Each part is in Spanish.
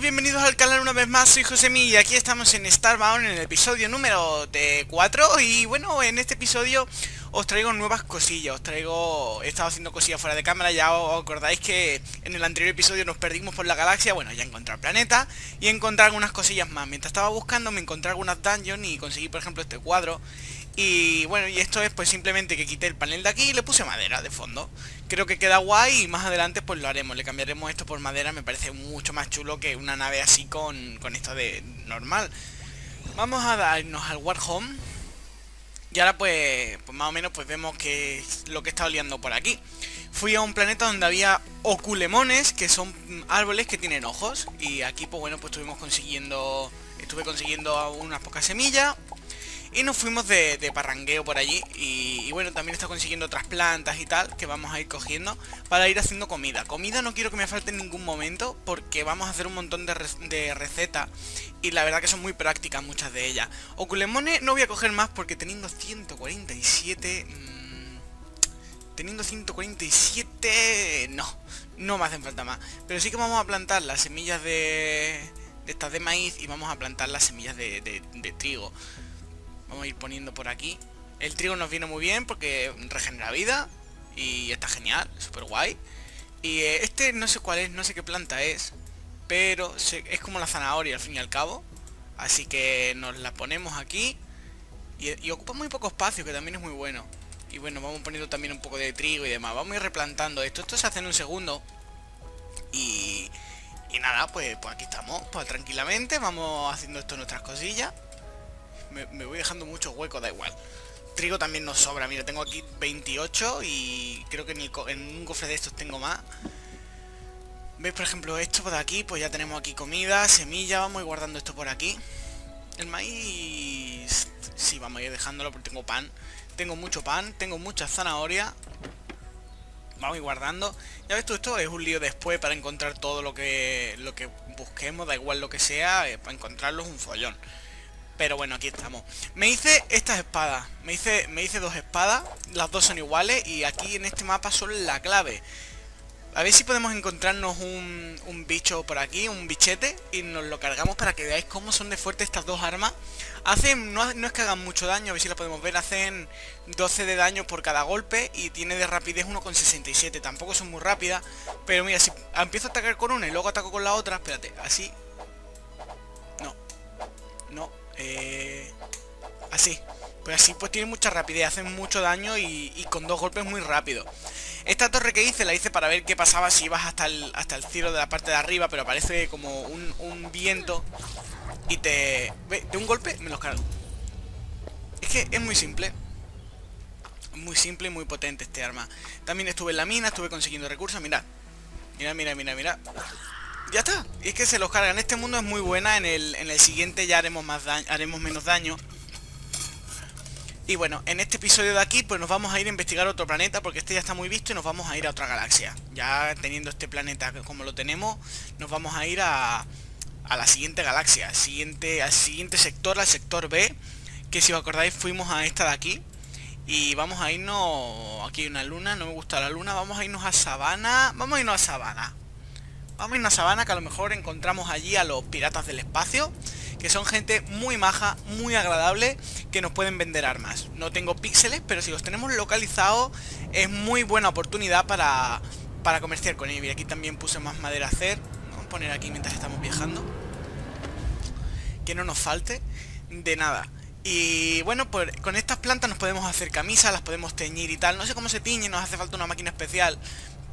bienvenidos al canal una vez más, soy Josemi y aquí estamos en Starbound en el episodio número de 4 Y bueno, en este episodio os traigo nuevas cosillas, os traigo... He estado haciendo cosillas fuera de cámara, ya os acordáis que en el anterior episodio nos perdimos por la galaxia. Bueno, ya encontré el planeta y encontré algunas cosillas más. Mientras estaba buscando me encontré algunas dungeons y conseguí por ejemplo este cuadro y bueno, y esto es pues simplemente que quité el panel de aquí y le puse madera de fondo. Creo que queda guay y más adelante pues lo haremos. Le cambiaremos esto por madera, me parece mucho más chulo que una nave así con, con esto de normal. Vamos a darnos al Warhome. Y ahora pues, pues más o menos pues vemos que lo que está liando por aquí. Fui a un planeta donde había oculemones, que son árboles que tienen ojos. Y aquí pues bueno, pues estuvimos consiguiendo... Estuve consiguiendo unas pocas semillas, y nos fuimos de, parrangueo por allí y, bueno, también está consiguiendo otras plantas y tal que vamos a ir cogiendo para ir haciendo comida. Comida no quiero que me falte en ningún momento porque vamos a hacer un montón de, recetas y la verdad que son muy prácticas muchas de ellas. Oculemone no voy a coger más porque teniendo 147... Mmm, teniendo 147... No, no me hacen falta más. Pero sí que vamos a plantar las semillas de, de estas de maíz y vamos a plantar las semillas de, de trigo. Vamos a ir poniendo por aquí. El trigo nos viene muy bien porque regenera vida. Y está genial, súper guay. Y eh, este no sé cuál es, no sé qué planta es. Pero es como la zanahoria al fin y al cabo. Así que nos la ponemos aquí. Y, ocupa muy poco espacio, que también es muy bueno. Y bueno, vamos poniendo también un poco de trigo y demás. Vamos a ir replantando esto. Esto se hace en un segundo. Y, y nada, pues, pues aquí estamos. Pues tranquilamente vamos haciendo esto nuestras cosillas. Me, voy dejando muchos huecos, da igual. Trigo también nos sobra. Mira, tengo aquí 28 y creo que en, un cofre de estos tengo más. ¿Veis, por ejemplo, esto por aquí? Pues ya tenemos aquí comida, semilla. Vamos a ir guardando esto por aquí. El maíz... Sí, vamos a ir dejándolo porque tengo pan. Tengo mucho pan, tengo mucha zanahoria. Vamos a ir guardando. Ya ves tú, esto es un lío después para encontrar todo lo que, lo que busquemos, da igual lo que sea, eh, para encontrarlo es un follón. Pero bueno, aquí estamos. Me hice estas espadas. Me hice, me hice dos espadas. Las dos son iguales. Y aquí en este mapa son la clave. A ver si podemos encontrarnos un, un, bicho por aquí, un bichete, y nos lo cargamos para que veáis cómo son de fuerte estas dos armas. Hacen, no, no, es que hagan mucho daño, a ver si la podemos ver, hacen 12 de daño por cada golpe y tiene de rapidez 1,67. Tampoco son muy rápidas, pero mira, si empiezo a atacar con una y luego ataco con la otra, espérate, así. Eh, así. Pues así pues tiene mucha rapidez, hacen mucho daño y, con dos golpes muy rápido. Esta torre que hice la hice para ver qué pasaba si ibas hasta el, hasta el cielo de la parte de arriba, pero parece como un, viento y te... De un golpe me los cargo. Es que es muy simple. Muy simple y muy potente este arma. También estuve en la mina, estuve consiguiendo recursos, mirad. Mira, mira, mira, mira. Ya está. Y es que se los cargan. Este mundo es muy buena. En el, en el siguiente ya haremos más daño, haremos menos daño. Y bueno, en este episodio de aquí pues nos vamos a ir a investigar otro planeta porque este ya está muy visto y nos vamos a ir a otra galaxia. Ya teniendo este planeta como lo tenemos, nos vamos a ir a, a la siguiente galaxia, al siguiente, al siguiente sector, al sector B, que si os acordáis fuimos a esta de aquí. Y vamos a irnos, aquí hay una luna, no me gusta la luna, vamos a irnos a Sabana, vamos a irnos a Sabana. Vamos a ir a una sabana que a lo mejor encontramos allí a los piratas del espacio, que son gente muy maja, muy agradable, que nos pueden vender armas. No tengo píxeles, pero si los tenemos localizados es muy buena oportunidad para, para comerciar con ellos. Y aquí también puse más madera a hacer. Vamos a poner aquí mientras estamos viajando. Que no nos falte de nada. Y bueno, pues con estas plantas nos podemos hacer camisas, las podemos teñir y tal. No sé cómo se tiñe, nos hace falta una máquina especial.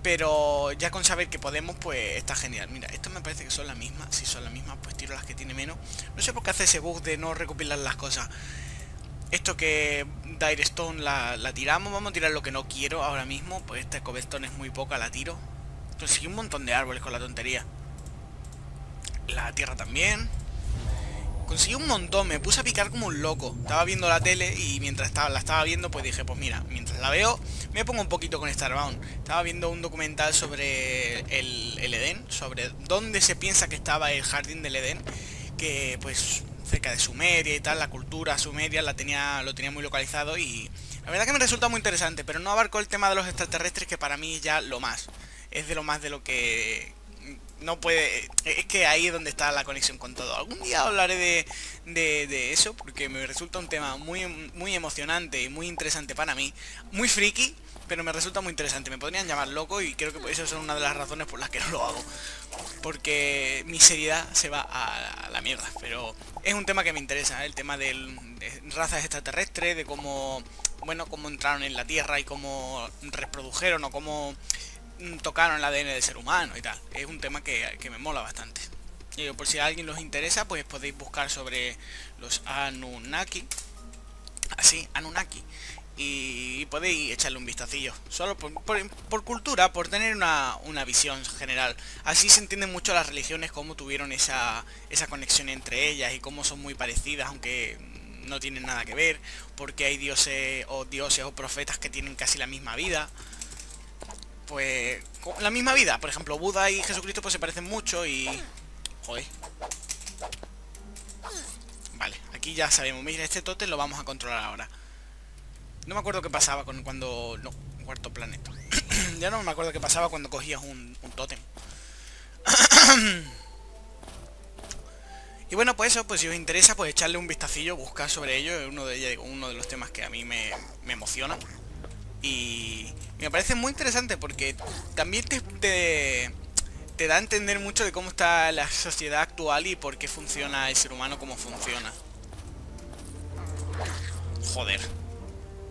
Pero ya con saber que podemos, pues está genial. Mira, esto me parece que son las mismas. Si son las mismas, pues tiro las que tiene menos. No sé por qué hace ese bug de no recopilar las cosas. Esto que Dire Stone la, la, tiramos, vamos a tirar lo que no quiero ahora mismo. Pues esta Cobestone es muy poca, la tiro. Conseguí un montón de árboles con la tontería. La tierra también. Conseguí un montón, me puse a picar como un loco. Estaba viendo la tele y mientras estaba, la estaba viendo, pues dije, pues mira, mientras la veo, me pongo un poquito con Starbound. Estaba viendo un documental sobre el, Edén, sobre dónde se piensa que estaba el jardín del Edén, que pues cerca de Sumeria y tal, la cultura sumeria la tenía, lo tenía muy localizado y la verdad que me resulta muy interesante, pero no abarcó el tema de los extraterrestres que para mí ya lo más. Es de lo más de lo que no puede... Es que ahí es donde está la conexión con todo. Algún día hablaré de, de, eso porque me resulta un tema muy, muy emocionante y muy interesante para mí. Muy friki, pero me resulta muy interesante. Me podrían llamar loco y creo que eso es una de las razones por las que no lo hago. Porque mi seriedad se va a, la mierda. Pero es un tema que me interesa, el tema de razas extraterrestres, de cómo, bueno, cómo entraron en la Tierra y cómo reprodujeron o cómo tocaron el ADN del ser humano y tal. Es un tema que, que me mola bastante. Y por si a alguien los interesa, pues podéis buscar sobre los Anunnaki. Así, Anunnaki y podéis echarle un vistacillo. Solo por, cultura, por tener una, una, visión general. Así se entienden mucho las religiones, cómo tuvieron esa, esa conexión entre ellas y cómo son muy parecidas, aunque no tienen nada que ver. Porque hay dioses o dioses o profetas que tienen casi la misma vida. Pues la misma vida. Por ejemplo, Buda y Jesucristo pues se parecen mucho y... Joder. Vale, aquí ya sabemos. Mira, este tótem lo vamos a controlar ahora. No me acuerdo qué pasaba con cuando... No, cuarto planeta. ya no me acuerdo qué pasaba cuando cogías un, un tótem. y bueno, pues eso, pues si os interesa, pues echarle un vistacillo, buscar sobre ello. Es uno de, uno de los temas que a mí me, me emociona. Y, me parece muy interesante porque también te, te, da a entender mucho de cómo está la sociedad actual y por qué funciona el ser humano como funciona. Joder.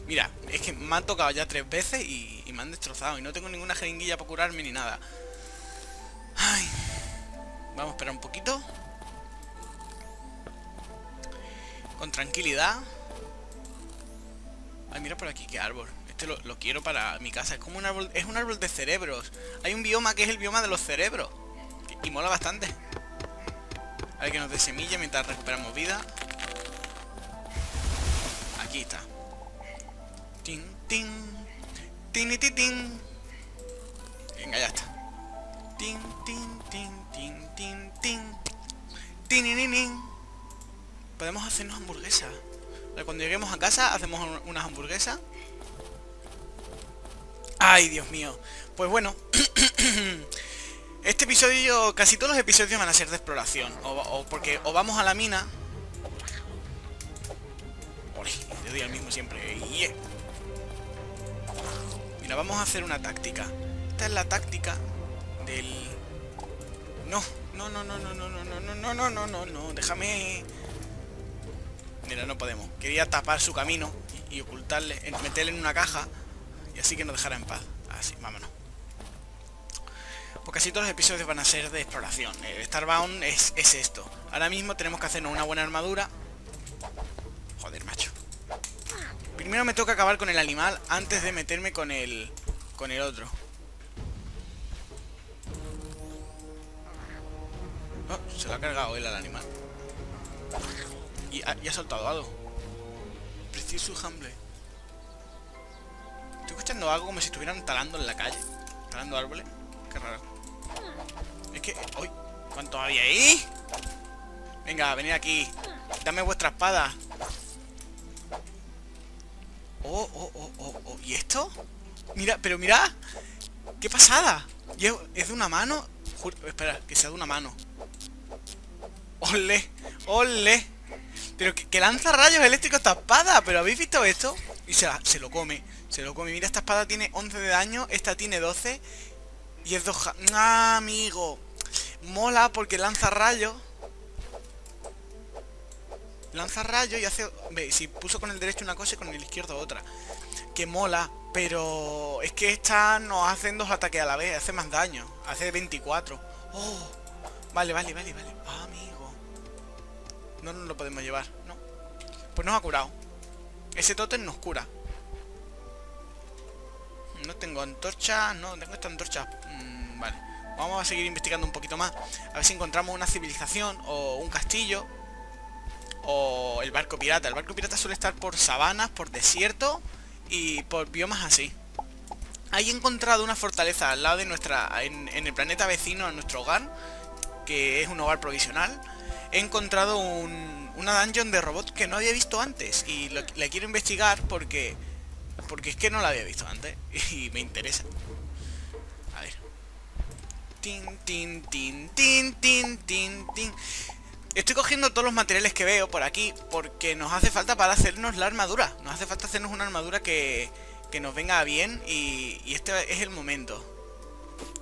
Mira, es que me han tocado ya tres veces y, me han destrozado. Y no tengo ninguna jeringuilla para curarme ni nada. Ay. Vamos a esperar un poquito. Con tranquilidad. Ay, mira por aquí qué árbol. Este lo, quiero para mi casa. Es como un árbol... Es un árbol de cerebros. Hay un bioma que es el bioma de los cerebros. Y, mola bastante. A ver que nos dé semilla mientras recuperamos vida. Aquí está. Tin, tin. Tin, tin, tin. Venga, ya está. Tin, tin, tin, tin, tin, tin. Tin, Podemos hacernos hamburguesas. Cuando lleguemos a casa, hacemos unas hamburguesas. Ay, Dios mío. Pues bueno. este episodio, casi todos los episodios van a ser de exploración. O, porque o vamos a la mina. Le doy al mismo siempre. Mira, vamos a hacer una táctica. Esta es la táctica del... No, no, no, no, no, no, no, no, no, no, no, no, no, déjame... Mira, no podemos. Quería tapar su camino y, ocultarle, meterle en una caja y así que nos dejara en paz. Así, vámonos. Porque así todos los episodios van a ser de exploración. El Starbound es, es esto. Ahora mismo tenemos que hacernos una buena armadura. Joder, macho. Primero me toca acabar con el animal antes de meterme con el... Con el otro. Oh, se lo ha cargado él al animal. Y ha, soltado algo. Preciso humble. Estoy escuchando algo como si estuvieran talando en la calle. Talando árboles. Qué raro. Es que... ¡Uy! ¿Cuánto había ahí? Venga, venid aquí. Dame vuestra espada. Oh, oh, oh, oh, oh. ¿Y esto? Mira, pero mira. ¡Qué pasada! ¿Es de una mano? espera, que sea de una mano. ¡Ole! ¡Ole! Pero que, lanza rayos eléctricos esta espada. ¿Pero habéis visto esto? Y se lo come. Se lo come. Mira, esta espada tiene 11 de daño. Esta tiene 12. Y es dos... ¡Ah, amigo! Mola porque lanza rayos lanza rayos y hace... Ve, si puso con el derecho una cosa y con el izquierdo otra. Que mola, pero es que esta nos hacen dos ataques a la vez, hace más daño. Hace 24. Oh, vale, vale, vale, vale. Ah, amigo. No nos lo podemos llevar, no. Pues nos ha curado. Ese tótem nos cura. No tengo antorcha, no, tengo esta antorcha. Mm, vale. Vamos a seguir investigando un poquito más. A ver si encontramos una civilización o un castillo o el barco pirata. El barco pirata suele estar por sabanas, por desierto y por biomas así. Hay encontrado una fortaleza al lado de nuestra... En, el planeta vecino, en nuestro hogar, que es un hogar provisional. He encontrado un, una dungeon de robots que no había visto antes y la quiero investigar porque... Porque es que no la había visto antes y me interesa. A ver. Tin, tin, tin, tin, tin, tin, tin. Estoy cogiendo todos los materiales que veo por aquí porque nos hace falta para hacernos la armadura. Nos hace falta hacernos una armadura que, que nos venga bien y, este es el momento.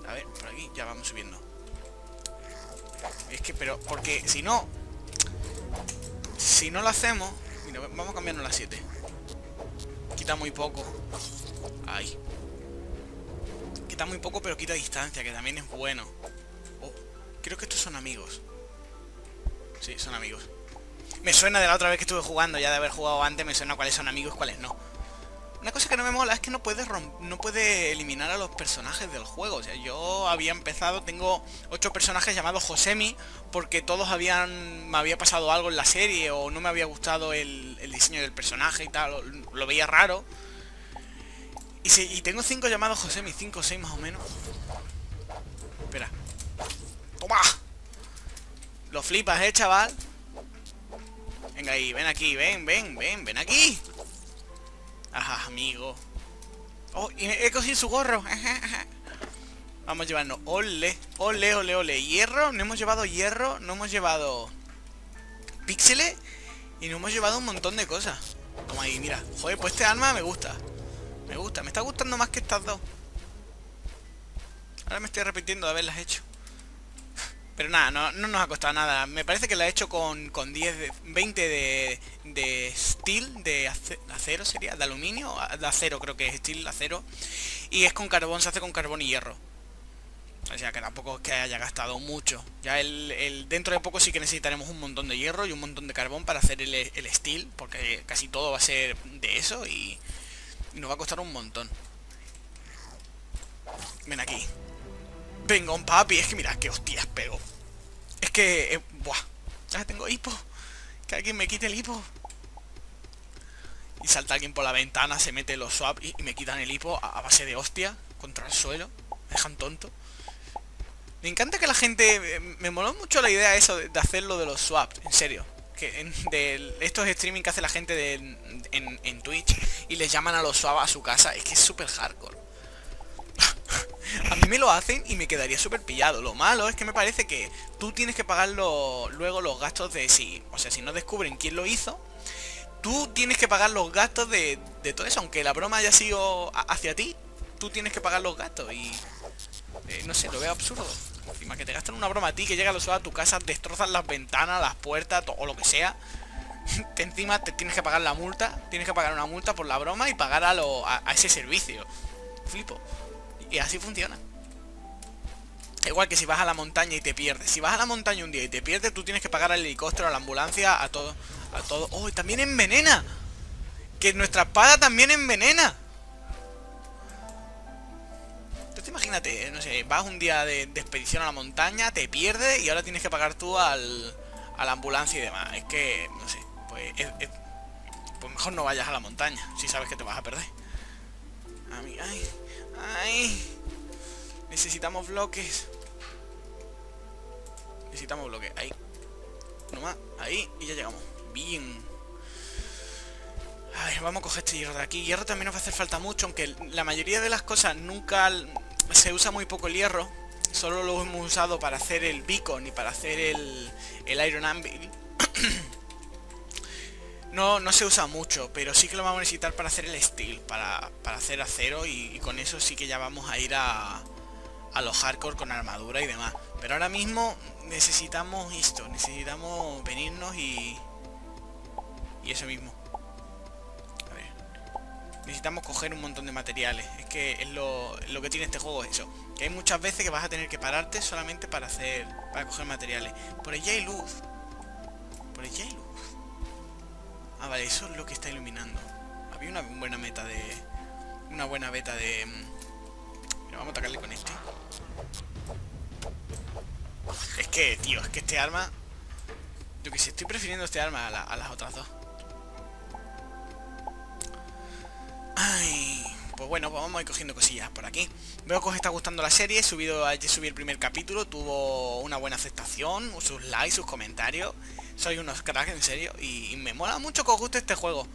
A ver, por aquí ya vamos subiendo. Es que, pero, porque si no... Si no lo hacemos... Mira, vamos a cambiarnos la 7. Quita muy poco. Ahí. Quita muy poco, pero quita distancia, que también es bueno. Oh, creo que estos son amigos. Sí, son amigos. Me suena de la otra vez que estuve jugando, ya de haber jugado antes, me suena cuáles son amigos y cuáles no. Una cosa que no me mola es que no puedes no puede eliminar a los personajes del juego. O sea, yo había empezado, tengo ocho personajes llamados Josemi, porque todos habían. me había pasado algo en la serie o no me había gustado el, diseño del personaje y tal, lo, veía raro. Y, y tengo cinco llamados Josemi, cinco o seis más o menos. Espera. ¡Toma! Lo flipas, eh, chaval. Venga ahí, ven aquí, ven, ven, ven, ven aquí. Ajá, amigo. Oh, y he cogido su gorro. Vamos a llevarnos. Ole, ole, ole, ole. Hierro. No hemos llevado hierro. No hemos llevado píxeles. Y no hemos llevado un montón de cosas. Toma ahí, mira. Joder, pues este arma me gusta. Me gusta. Me está gustando más que estas dos. Ahora me estoy repitiendo de haberlas hecho. Pero nada, no, no, nos ha costado nada. Me parece que la he hecho con, con 10, 20 de, de steel, de acero sería, de aluminio, de acero creo que es steel, acero. Y es con carbón, se hace con carbón y hierro. O sea que tampoco es que haya gastado mucho. Ya el, dentro de poco sí que necesitaremos un montón de hierro y un montón de carbón para hacer el, el steel, porque casi todo va a ser de eso y nos va a costar un montón. Ven aquí. Venga, un papi, es que mira, qué hostias pego. Es que... Eh, buah, ya tengo hipo. Que alguien me quite el hipo. Y salta alguien por la ventana, se mete los swap y, me quitan el hipo a, base de hostia contra el suelo. Me dejan tonto. Me encanta que la gente... Eh, me moló mucho la idea eso de, hacerlo de los swaps, en serio. Que en, de estos streaming que hace la gente en, en Twitch y les llaman a los swap a su casa, es que es súper hardcore. A mí me lo hacen y me quedaría súper pillado. Lo malo es que me parece que tú tienes que pagar luego los gastos de si... O sea, si no descubren quién lo hizo, tú tienes que pagar los gastos de, todo eso. Aunque la broma haya sido hacia ti, tú tienes que pagar los gastos y... Eh, no sé, lo veo absurdo. Encima que te gastan una broma a ti, que llega los a tu casa, destrozan las ventanas, las puertas, o lo que sea. encima te tienes que pagar la multa, tienes que pagar una multa por la broma y pagar a, lo, a ese servicio. Flipo. Y así funciona. Igual que si vas a la montaña y te pierdes. Si vas a la montaña un día y te pierdes, tú tienes que pagar al helicóptero, a la ambulancia, a todo. A todo. ¡Oh, y también envenena! Que nuestra espada también envenena. Entonces imagínate, no sé, vas un día de, expedición a la montaña, te pierdes y ahora tienes que pagar tú al, a la ambulancia y demás. Es que, no sé, pues, pues mejor no vayas a la montaña, si sabes que te vas a perder. A mí, ay, ay. Necesitamos bloques. Necesitamos bloques. Ahí. Uno. Ahí. Y ya llegamos. Bien. A ver, vamos a coger este hierro de aquí. Hierro también nos va a hacer falta mucho, aunque la mayoría de las cosas nunca se usa muy poco el hierro. Solo lo hemos usado para hacer el beacon y para hacer el, el Iron Anvil. no, no se usa mucho, pero sí que lo vamos a necesitar para hacer el steel, para, para hacer acero y con eso sí que ya vamos a ir a, a los hardcore con armadura y demás. Pero ahora mismo necesitamos esto, necesitamos venirnos y... Y eso mismo. A ver. Necesitamos coger un montón de materiales. Es que es lo, lo que tiene este juego eso. Que hay muchas veces que vas a tener que pararte solamente para hacer... Para coger materiales. Por allá hay luz. Por allá hay luz. Ah, vale, eso es lo que está iluminando. Había una buena meta de... Una buena beta de... Mm, vamos a atacarle con este. Es que, tío, es que este arma... Yo que sé, estoy prefiriendo este arma a, las otras dos. Ay, pues bueno, pues vamos a ir cogiendo cosillas por aquí. Veo que os está gustando la serie, he subido, ayer subí el primer capítulo, tuvo una buena aceptación, sus likes, sus comentarios. Soy unos cracks, en serio, y, me mola mucho que os guste este juego.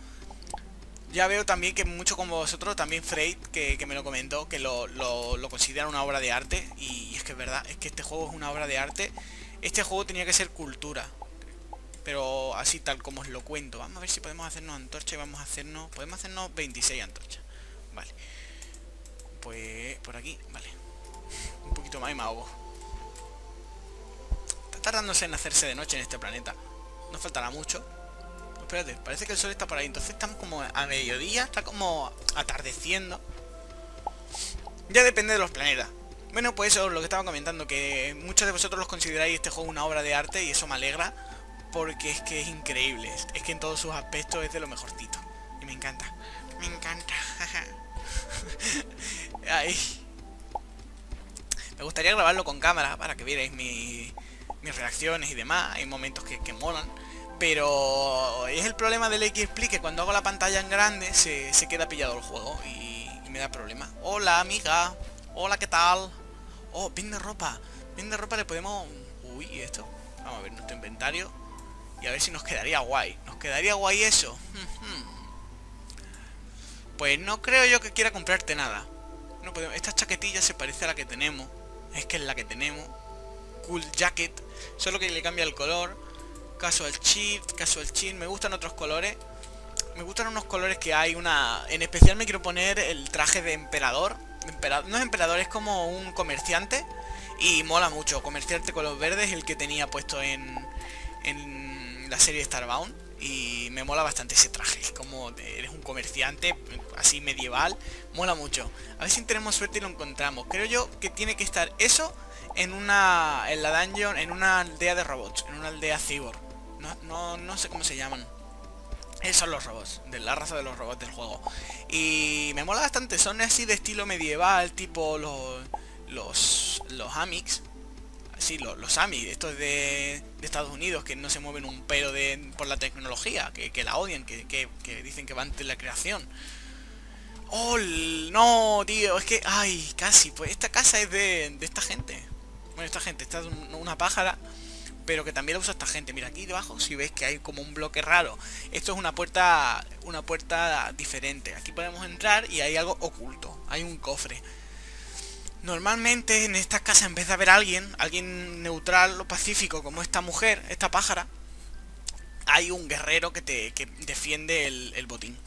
Ya veo también que mucho como vosotros, también Freight, que, me lo comentó, que lo, lo, considera una obra de arte. Y es que es verdad, es que este juego es una obra de arte. Este juego tenía que ser cultura. Pero así tal como os lo cuento. Vamos a ver si podemos hacernos antorcha y vamos a hacernos... Podemos hacernos 26 antorchas. Pues por aquí, vale. Un poquito más y me ahogo. Está tardándose en hacerse de noche en este planeta. No faltará mucho espérate, parece que el sol está por ahí. Entonces estamos como a mediodía, está como atardeciendo. Ya depende de los planetas. Bueno, pues eso es lo que estaba comentando, que muchos de vosotros los consideráis este juego una obra de arte y eso me alegra, porque es que es increíble. Es que en todos sus aspectos es de lo mejorcito. Y me encanta. Me encanta. Ay. Me gustaría grabarlo con cámara para que vierais mis reacciones y demás. Hay momentos que, que molan. Pero es el problema del XSplit que cuando hago la pantalla en grande se, queda pillado el juego y, me da problema. Hola amiga, hola ¿qué tal? Oh, pin de ropa, pin de ropa le podemos... Uy, ¿y esto? Vamos a ver nuestro inventario y a ver si nos quedaría guay. ¿Nos quedaría guay eso? pues no creo yo que quiera comprarte nada. No podemos... Esta chaquetilla se parece a la que tenemos. Es que es la que tenemos. Cool jacket. Solo que le cambia el color. Casual Shift, Casual Chin, me gustan otros colores. Me gustan unos colores que hay, una... En especial me quiero poner el traje de emperador. No es emperador, es como un comerciante. Y mola mucho. Comerciante con los verdes, el que tenía puesto en, en la serie Starbound. Y me mola bastante ese traje. Como eres un comerciante así medieval. Mola mucho. A ver si tenemos suerte y lo encontramos. Creo yo que tiene que estar eso en una en la dungeon, en una aldea de robots, en una aldea cyborg. No, no, sé cómo se llaman. Esos son los robots, de la raza de los robots del juego. Y me mola bastante, son así de estilo medieval, tipo los los, los Amix. Sí, los, los Amix, estos de, de, Estados Unidos, que no se mueven un pelo de, por la tecnología, que, la odian, que, que, dicen que van de la creación. ¡Oh! No, tío, es que... ¡Ay! Casi, pues esta casa es de, de esta gente. Bueno, esta gente, esta es una pájara pero que también lo usa esta gente. Mira, aquí debajo si veis que hay como un bloque raro. Esto es una puerta una puerta diferente. Aquí podemos entrar y hay algo oculto. Hay un cofre. Normalmente en esta casa en vez de haber alguien, alguien neutral o pacífico como esta mujer, esta pájara, hay un guerrero que te que defiende el, el botín.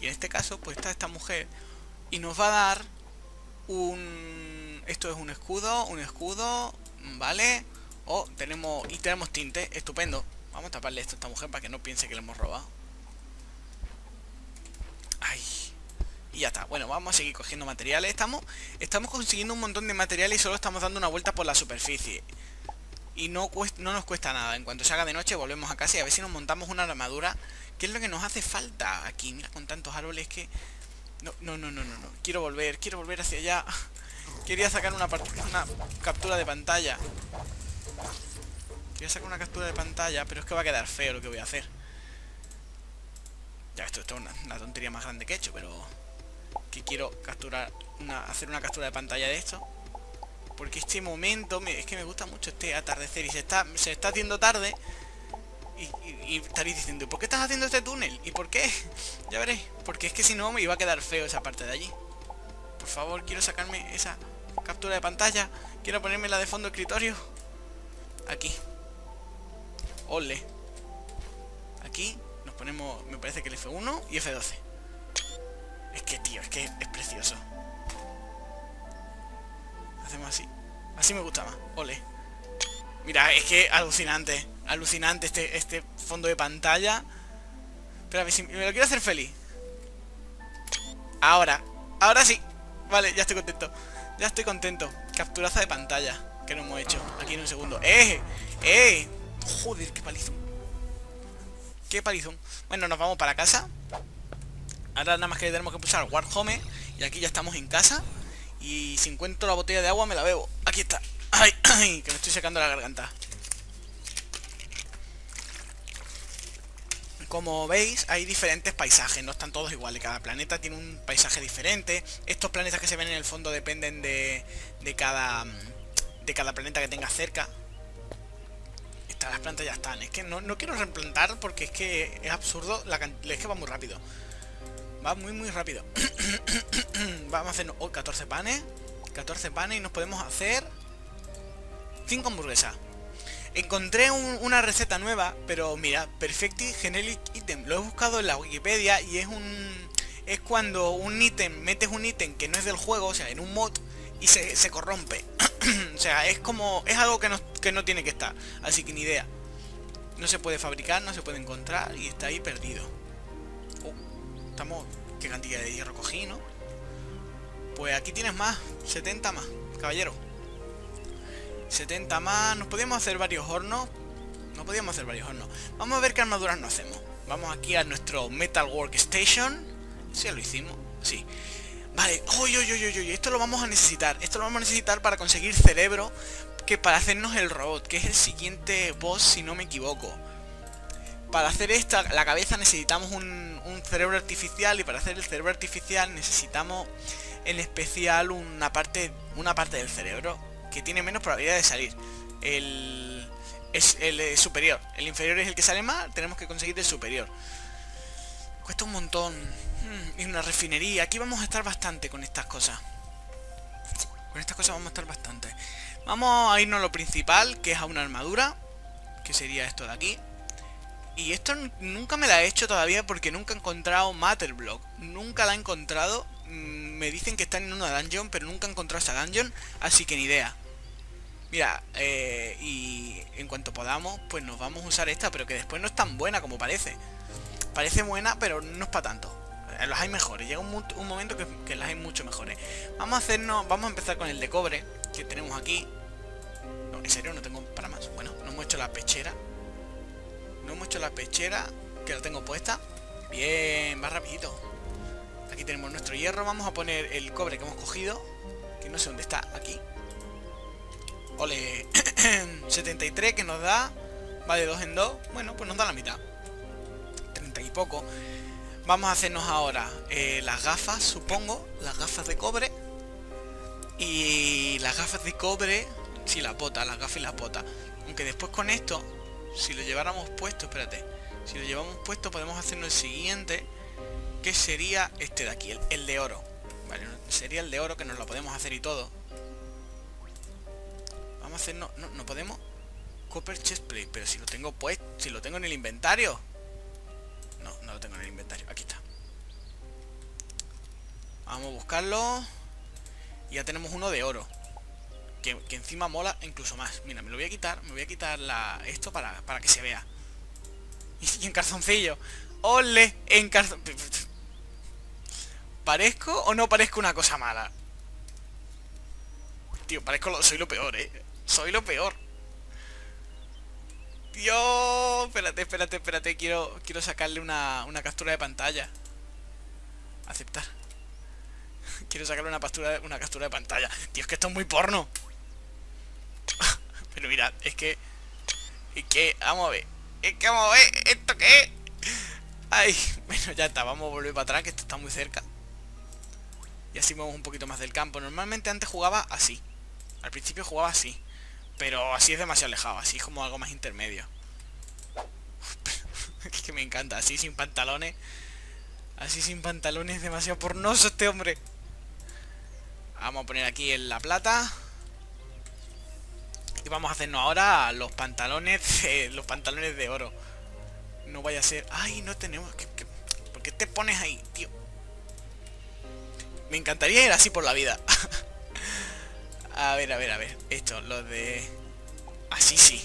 Y en este caso, pues está esta mujer y nos va a dar un... Esto es un escudo, un escudo, ¿vale? Oh, tenemos... Y tenemos tinte, estupendo. Vamos a taparle esto a esta mujer para que no piense que le hemos robado. Ay. Y ya está. Bueno, vamos a seguir cogiendo materiales. Estamos, estamos consiguiendo un montón de materiales y solo estamos dando una vuelta por la superficie. Y no, no nos cuesta nada. En cuanto se haga de noche volvemos a casa y a ver si nos montamos una armadura. ¿Qué es lo que nos hace falta aquí? Mira, con tantos árboles que... No, no, no, no, no, no. Quiero volver, quiero volver hacia allá. Quería sacar una, una captura de pantalla. Voy a sacar una captura de pantalla, pero es que va a quedar feo lo que voy a hacer. Ya, esto, es una, tontería más grande que he hecho, pero... Que quiero capturar, una, hacer una captura de pantalla de esto. Porque este momento, es que me gusta mucho este atardecer y se está, se está haciendo tarde. Y, estaréis diciendo, ¿por qué estás haciendo este túnel? ¿Y por qué? ya veréis. Porque es que si no me iba a quedar feo esa parte de allí. Por favor, quiero sacarme esa captura de pantalla. Quiero ponerme la de fondo escritorio. Aquí. Ole. Aquí nos ponemos, me parece que el F1 y F12. Es que, tío, es que es precioso. Hacemos así. Así me gusta más. Ole. Mira, es que alucinante. Alucinante este, este fondo de pantalla. Pero si me lo quiero hacer feliz. Ahora. Ahora sí. Vale, ya estoy contento. Ya estoy contento. Capturaza de pantalla. Que no hemos hecho. Aquí en un segundo. ¡Eh! ¡Eh! Joder, qué palizón. Qué palizón. Bueno, nos vamos para casa. Ahora nada más que tenemos que pulsar Warp Home. Y aquí ya estamos en casa. Y si encuentro la botella de agua me la bebo. Aquí está. Ay, que me estoy secando la garganta. Como veis, hay diferentes paisajes, no están todos iguales. Cada planeta tiene un paisaje diferente. Estos planetas que se ven en el fondo dependen de, de cada de cada planeta que tenga cerca las plantas ya están. Es que no, quiero replantar porque es que es absurdo, la, es que va muy rápido. Va muy muy rápido. Vamos a hacer oh, 14 panes. 14 panes y nos podemos hacer 5 hamburguesas. Encontré una receta nueva, pero mira, Perfecti Generic Item. Lo he buscado en la Wikipedia y es un... Es cuando un ítem, metes un ítem que no es del juego, o sea, en un mod, y se, corrompe. o sea, es como... Es algo que no, que no tiene que estar. Así que ni idea. No se puede fabricar, no se puede encontrar y está ahí perdido. ¿Qué cantidad de hierro cogí, no? Pues aquí tienes más. 70 más, caballero. 70 más. Nos podíamos hacer varios hornos. No podíamos hacer varios hornos. Vamos a ver qué armaduras nos hacemos. Vamos aquí a nuestro Metal Workstation. ¿Sí lo hicimos? Sí. Vale. Uy, uy, uy, uy, Esto lo vamos a necesitar. Esto lo vamos a necesitar para conseguir cerebro. Que para hacernos el robot. Que es el siguiente boss, si no me equivoco. Para hacer esta, la cabeza necesitamos un, cerebro artificial. Y para hacer el cerebro artificial necesitamos en especial una parte, una parte del cerebro que tiene menos probabilidad de salir. El, es el eh, superior. El inferior es el que sale más, tenemos que conseguir el superior. Cuesta un montón. Hmm, y una refinería. Aquí vamos a estar bastante con estas cosas. Con estas cosas vamos a estar bastante. Vamos a irnos a lo principal, que es a una armadura. Que sería esto de aquí. Y esto nunca me la he hecho todavía porque nunca he encontrado Matter Block. Nunca la he encontrado. Mm, me dicen que están en una dungeon, pero nunca he encontrado esa dungeon. Así que ni idea. Mira, eh, y en cuanto podamos, pues nos vamos a usar esta, pero que después no es tan buena como parece. Parece buena, pero no es para tanto. Eh, las hay mejores, llega un, momento que, las hay mucho mejores. Vamos a hacernos, vamos a empezar con el de cobre, que tenemos aquí. No, en serio, no tengo para más. Bueno, no hemos hecho la pechera. No hemos hecho la pechera, que la tengo puesta. Bien, va rapidito. Aquí tenemos nuestro hierro, vamos a poner el cobre que hemos cogido, que no sé dónde está, aquí. Ole, 73 que nos da, va de 2 en 2, bueno, pues nos da la mitad. 30 y poco. Vamos a hacernos ahora eh, las gafas, supongo, las gafas de cobre. Y las gafas de cobre, sí, la pota, las gafas y la pota. Aunque después con esto, si lo lleváramos puesto, espérate, si lo llevamos puesto podemos hacernos el siguiente, que sería este de aquí, el, de oro. Vale, sería el de oro que nos lo podemos hacer y todo hacer... No, no, podemos... Copper Chestplate, pero si lo tengo pues... Si lo tengo en el inventario. No, no lo tengo en el inventario. Aquí está. Vamos a buscarlo. Y ya tenemos uno de oro. Que, encima mola incluso más. Mira, me lo voy a quitar. Me voy a quitar la, esto para, para que se vea. Y, en calzoncillo. ¡Ole! En calzon... ¿Parezco o no parezco una cosa mala? Tío, parezco lo, soy lo peor, eh. Soy lo peor. Dios, espérate, espérate, espérate. Quiero, quiero sacarle una, una captura de pantalla. Aceptar. quiero sacarle una, captura, una captura de pantalla. Tío, es que esto es muy porno. Pero mira, es que... Es que, vamos a ver. Es que vamos a ver, ¿esto qué Ay, bueno, ya está, vamos a volver para atrás, que esto está muy cerca. Y así movemos un poquito más del campo. Normalmente antes jugaba así. Al principio jugaba así. Pero así es demasiado alejado, así es como algo más intermedio. es que me encanta, así sin pantalones. Así sin pantalones, demasiado pornoso este hombre. Vamos a poner aquí en la plata. Y vamos a hacernos ahora los pantalones los pantalones de oro. No vaya a ser... Ay, no tenemos... que ¿Por qué te pones ahí, tío? Me encantaría ir así por la vida. A ver, a ver, a ver. Esto, lo de... Así sí.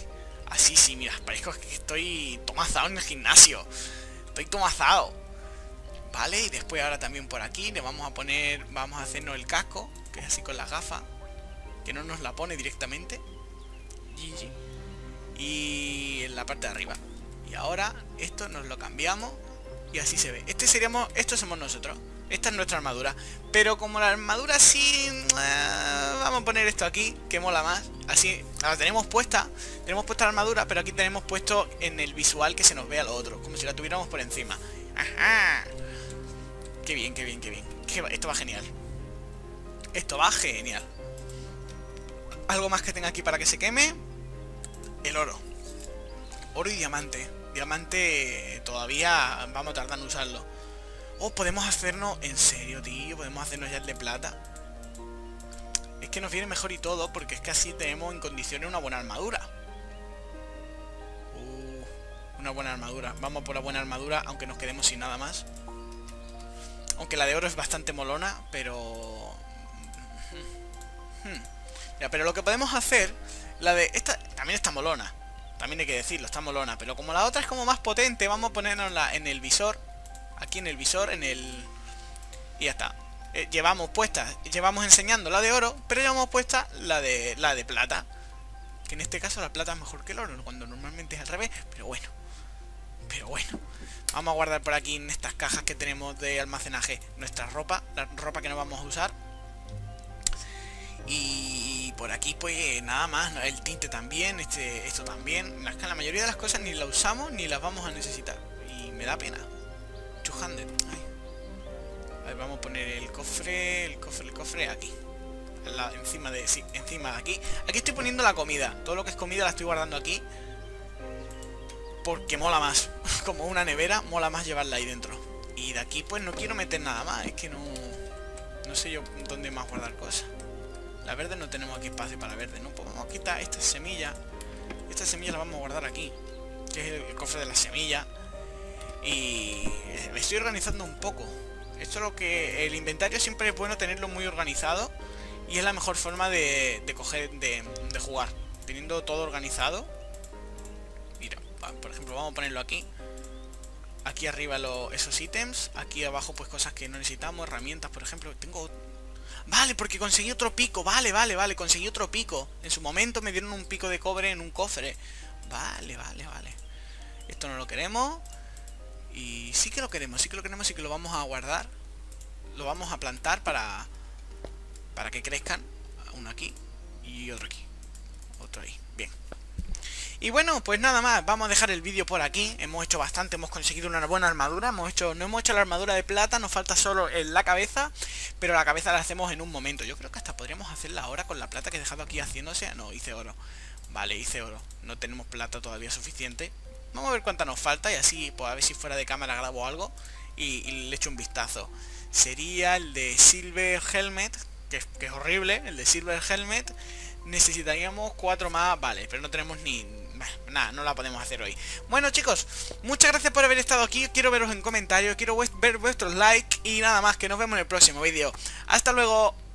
Así sí, mira, parezco que estoy tomazado en el gimnasio. Estoy tomazado. Vale, y después ahora también por aquí le vamos a poner... Vamos a hacernos el casco, que es así con las gafas. Que no nos la pone directamente. Y en la parte de arriba. Y ahora esto nos lo cambiamos. Y así se ve. Este seríamos... Esto somos nosotros. Esta es nuestra armadura. Pero como la armadura sí... Eh, vamos a poner esto aquí, que mola más. Así, la tenemos puesta. Tenemos puesta la armadura, pero aquí tenemos puesto en el visual que se nos vea lo otro. Como si la tuviéramos por encima. ¡Ajá! Qué bien, qué bien, qué bien. esto va genial. Esto va genial. Algo más que tenga aquí para que se queme. El oro. Oro y diamante. Diamante todavía vamos a tardar en usarlo. Oh, podemos hacernos... En serio, tío, podemos hacernos ya el de plata. Es que nos viene mejor y todo, porque es que así tenemos en condiciones una buena armadura. Uh, una buena armadura. Vamos por la buena armadura, aunque nos quedemos sin nada más. Aunque la de oro es bastante molona, pero... Hmm. Ya, pero lo que podemos hacer... La de... Esta también está molona. También hay que decirlo, está molona. Pero como la otra es como más potente, vamos a ponerla en el visor. Aquí en el visor, en el... Y ya está. Eh, llevamos puesta, llevamos enseñando la de oro, pero llevamos puesta la de, la de plata. Que en este caso la plata es mejor que el oro, cuando normalmente es al revés, pero bueno. Pero bueno. Vamos a guardar por aquí en estas cajas que tenemos de almacenaje nuestra ropa, la ropa que no vamos a usar. Y por aquí pues nada más, el tinte también, este, esto también. La, la mayoría de las cosas ni la usamos ni las vamos a necesitar. Y me da pena. 200. A ver, vamos a poner el cofre, el cofre, el cofre aquí. encima de, encima de aquí. Aquí estoy poniendo la comida. Todo lo que es comida la estoy guardando aquí. Porque mola más. Como una nevera, mola más llevarla ahí dentro. Y de aquí pues no quiero meter nada más. Es que no... No sé yo dónde más guardar cosas. La verde no tenemos aquí espacio para verde, ¿no? Pues vamos a quitar esta semilla. Esta semilla la vamos a guardar aquí. Que es el cofre de la semilla. Y me estoy organizando un poco. Esto es lo que... El inventario siempre es bueno tenerlo muy organizado. Y es la mejor forma de, coger, de, jugar. Teniendo todo organizado. Mira, por ejemplo, vamos a ponerlo aquí. Aquí arriba esos ítems. Aquí abajo pues cosas que no necesitamos. Herramientas, por ejemplo. Tengo... Vale, porque conseguí otro pico. Vale, vale, vale. Conseguí otro pico. En su momento me dieron un pico de cobre en un cofre. Vale, vale, vale. Esto no lo queremos. Y sí que lo queremos, sí que lo queremos y que lo vamos a guardar. Lo vamos a plantar para, para que crezcan. Uno aquí y otro aquí. Otro ahí. Bien. Y bueno, pues nada más, vamos a dejar el vídeo por aquí. Hemos hecho bastante, hemos conseguido una buena armadura. Hemos hecho, no hemos hecho la armadura de plata, nos falta solo la cabeza. Pero la cabeza la hacemos en un momento. Yo creo que hasta podríamos hacerla ahora con la plata que he dejado aquí haciéndose. No, hice oro. Vale, hice oro. No tenemos plata todavía suficiente. Vamos a ver cuánta nos falta y así, pues a ver si fuera de cámara grabo algo y, le echo un vistazo. Sería el de Silver Helmet, que es horrible, el de Silver Helmet. Necesitaríamos cuatro más, vale, pero no tenemos ni... Nada, no la podemos hacer hoy. Bueno chicos, muchas gracias por haber estado aquí. Quiero veros en comentarios, quiero ver vuestros likes y nada más, que nos vemos en el próximo vídeo. Hasta luego.